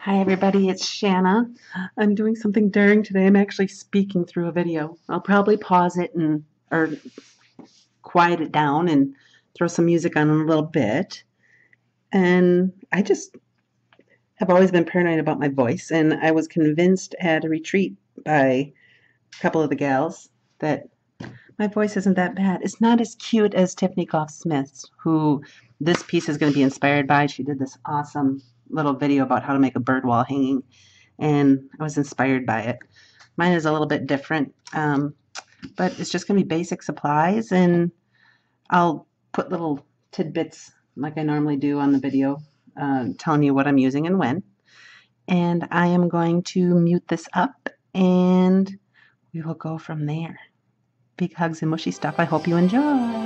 Hi everybody, it's Shana. I'm doing something daring today. I'm actually speaking through a video. I'll probably pause it and or quiet it down and throw some music on in a little bit. And I just have always been paranoid about my voice and I was convinced at a retreat by a couple of the gals that my voice isn't that bad. It's not as cute as Tiffany Goff Smith's, who this piece is going to be inspired by. She did this awesome little video about how to make a bird wall hanging, and I was inspired by it. Mine is a little bit different, um, but it's just going to be basic supplies, and I'll put little tidbits like I normally do on the video, uh, telling you what I'm using and when. And I am going to mute this up, and we will go from there. Big hugs and mushy stuff. I hope you enjoy.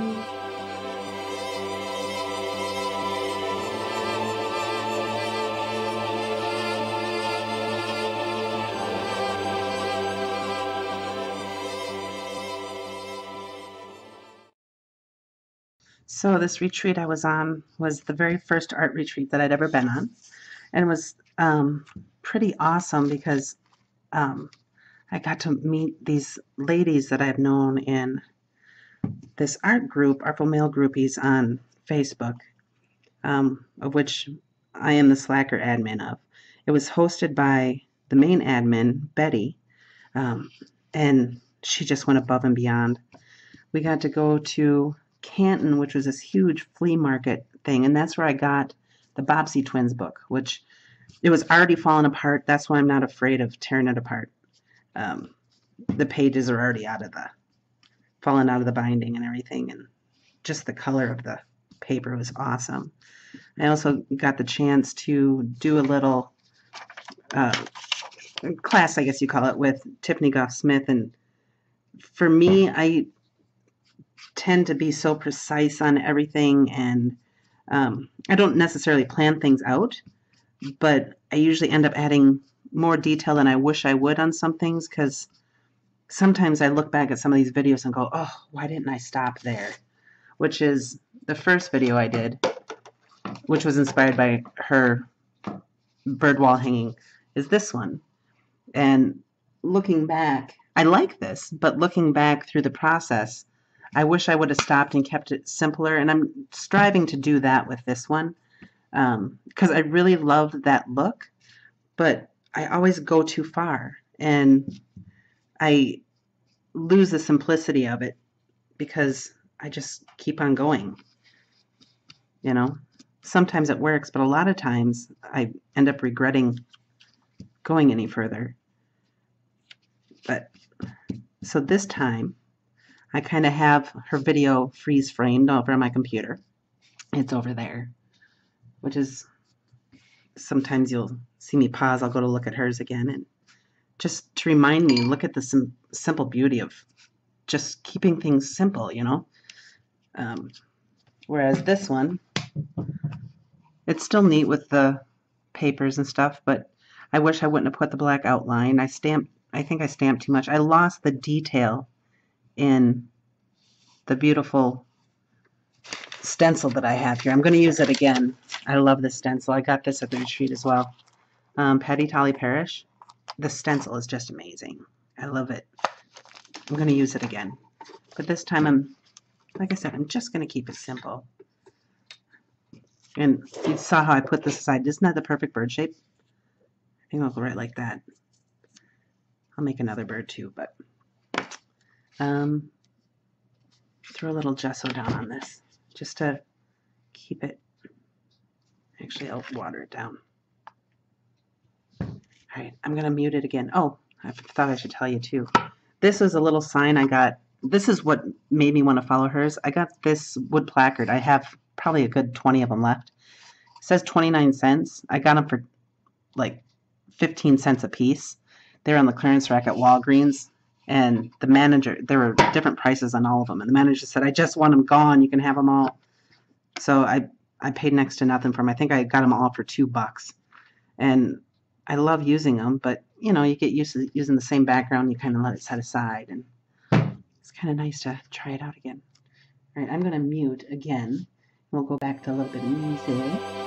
So this retreat I was on was the very first art retreat that I'd ever been on, and it was um, pretty awesome because um, I got to meet these ladies that I've known in this art group, Artful Mail Groupies on Facebook, um, of which I am the Slacker admin of. It was hosted by the main admin, Betty, um, and she just went above and beyond. We got to go to Canton, which was this huge flea market thing, and that's where I got the Bobbsey Twins book, which it was already falling apart. That's why I'm not afraid of tearing it apart. Um, the pages are already out of the falling out of the binding and everything, and just the color of the paper was awesome. I also got the chance to do a little uh, class, I guess you call it, with Tiffany Goff Smith, and for me, I tend to be so precise on everything and um, I don't necessarily plan things out, but I usually end up adding more detail than I wish I would on some things because sometimes I look back at some of these videos and go, oh, why didn't I stop there? Which is the first video I did, which was inspired by her bird wall hanging, is this one. And looking back, I like this, but looking back through the process, I wish I would have stopped and kept it simpler, and I'm striving to do that with this one because um, I really loved that look, but I always go too far and I lose the simplicity of it because I just keep on going. You know, sometimes it works, but a lot of times I end up regretting going any further. But so this time, I kind of have her video freeze framed over on my computer. It's over there, which is sometimes you'll see me pause. I'll go to look at hers again and just to remind me, look at the sim simple beauty of just keeping things simple, you know? Um, whereas this one, it's still neat with the papers and stuff, but I wish I wouldn't have put the black outline. I stamped, I think I stamped too much. I lost the detail in the beautiful stencil that I have here. I'm going to use it again. I love this stencil. I got this at the retreat as well. Um, Patty Tolly Parrish. The stencil is just amazing. I love it. I'm going to use it again. But this time I'm, like I said, I'm just going to keep it simple. And you saw how I put this aside. Isn't that the perfect bird shape? I think I'll go right like that. I'll make another bird too, but um, throw a little gesso down on this just to keep it. Actually, I'll water it down. All right, I'm going to mute it again. Oh, I thought I should tell you too. This is a little sign I got. This is what made me want to follow hers. I got this wood placard. I have probably a good 20 of them left. It says 29 cents. I got them for like 15 cents a piece. They're on the clearance rack at Walgreens and the manager there were different prices on all of them. And the manager said i just want them gone. You can have them all. So i i paid next to nothing for them i think i got them all for two bucks. And i love using them but you know you get used to using the same background you kind of let it set aside. And it's kind of nice to try it out again. All right i'm going to mute again. We'll go back to a little bit of music